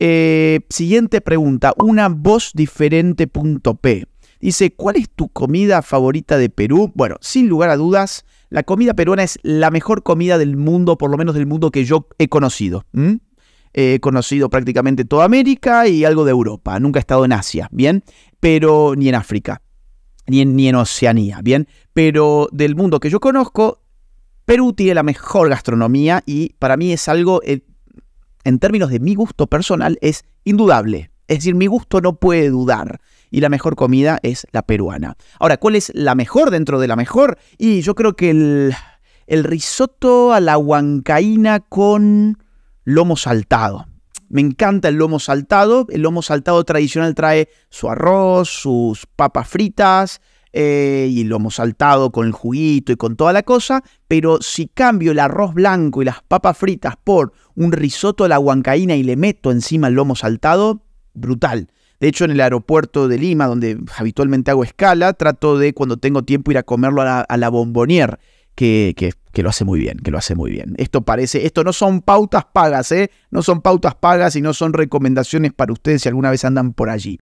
Eh, siguiente pregunta, una voz diferente.p. Dice, ¿cuál es tu comida favorita de Perú? Bueno, sin lugar a dudas, la comida peruana es la mejor comida del mundo, por lo menos del mundo que yo he conocido. He conocido prácticamente toda América y algo de Europa. Nunca he estado en Asia, ¿bien? Pero ni en África, ni en, ni en Oceanía, ¿bien? Pero del mundo que yo conozco, Perú tiene la mejor gastronomía y para mí es algo, eh, en términos de mi gusto personal, es indudable. Es decir, mi gusto no puede dudar y la mejor comida es la peruana. Ahora, ¿cuál es la mejor dentro de la mejor? Y yo creo que el, el risotto a la huancaína con lomo saltado. Me encanta el lomo saltado. El lomo saltado tradicional trae su arroz, sus papas fritas eh, y el lomo saltado con el juguito y con toda la cosa. Pero si cambio el arroz blanco y las papas fritas por un risotto a la huancaína y le meto encima el lomo saltado, brutal. De hecho, en el aeropuerto de Lima, donde habitualmente hago escala, trato de cuando tengo tiempo ir a comerlo a la, bombonier, que, que, que, lo hace muy bien, que lo hace muy bien. Esto parece, esto no son pautas pagas, ¿eh? No son pautas pagas y no son recomendaciones para ustedes si alguna vez andan por allí.